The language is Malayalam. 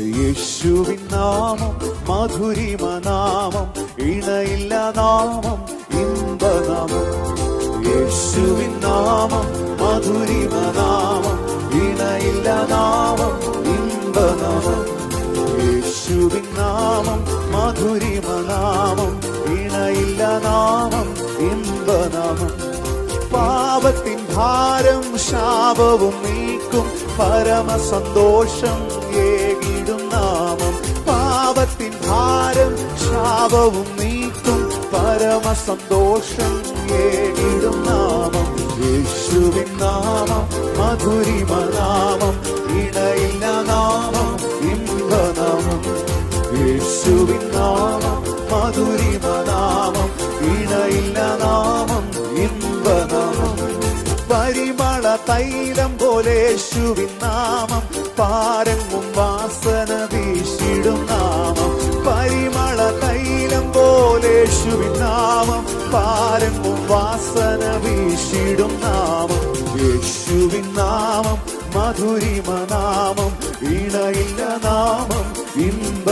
യേശുവിൻ നാമം മധുരിമ നാമം ഇണയില്ല നാമം ഇമ്പനാമം. യേശുവിൻ നാമം മധുരിമ നാമം ഇണയില്ല നാമം ഇമ്പനാമം. യേശുവിൻ നാമം മധുരിമ നാമം ഇണയില്ല നാമം ഇമ്പനാമം. പാപത്തിൻ ഭാരം ശാപവും നീക്കും പരമസന്തോഷം ഏകിടും ശാപവും നീക്കും. പരമസന്തോഷം ഏടിടും നാമം. യേശുവിൻ നാമം മധുരിമ നാമം ഇണയില്ല നാമം ഇമ്പനാമം യേശുവിൻ നാമം മധുരിമ നാമം ഇണയില്ല നാമം ഇമ്പനാമം പരിമള തൈലം പോലെ യേശുവിൻ നാമം പാരങ്ങും യേശുവിൻ നാമം വാസന വീശിടും നാമം. യേശുവിൻ നാമം മധുരിമ നാമം ഇണയില്ല നാമം ഇമ്പ